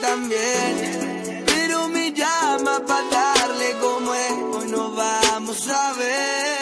también. Pero me llama para darle como es. Hoy no vamos a ver.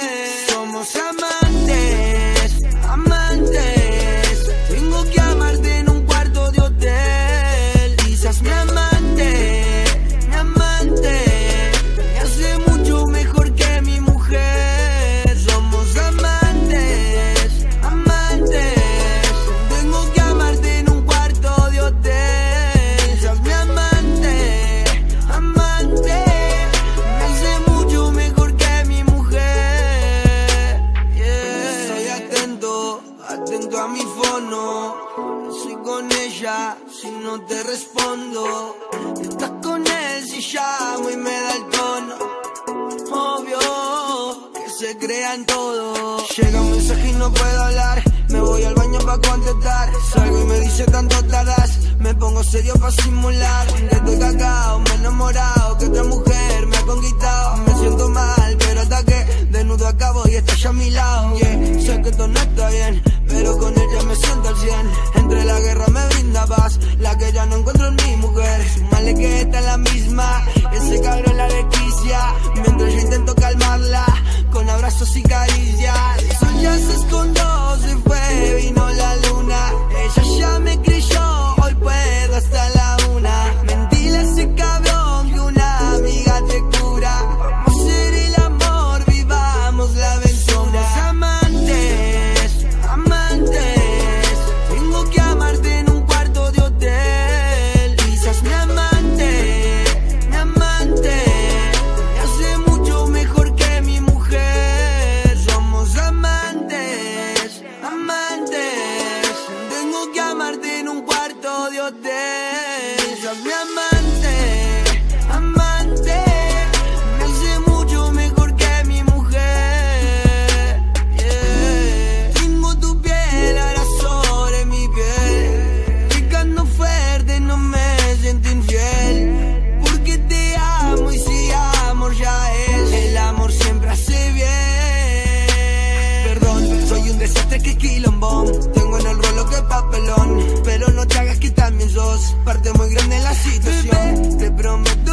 Si no te respondo. Estás con él si llamo y me da el tono. Obvio que se crean todo. Llega un mensaje y no puedo hablar. Me voy al baño para contestar. Salgo y me dice tanto tardas. Me pongo serio para simular. Que estoy cagao, me he enamorado. Que otra mujer me ha conquistado. Me siento mal, pero hasta que desnudo acabo y estás a mi lado. Yeah, sé que esto no está bien, pero con ella me siento al 100. Entre la guerra me brinda paz. Ese cabrón la desquicia. Mientras yo intento calmarla. Con abrazos y caricias. Eso ya se escondió, se fue, vino la luna. Ella ya me day. Parte muy grande la situación. te prometo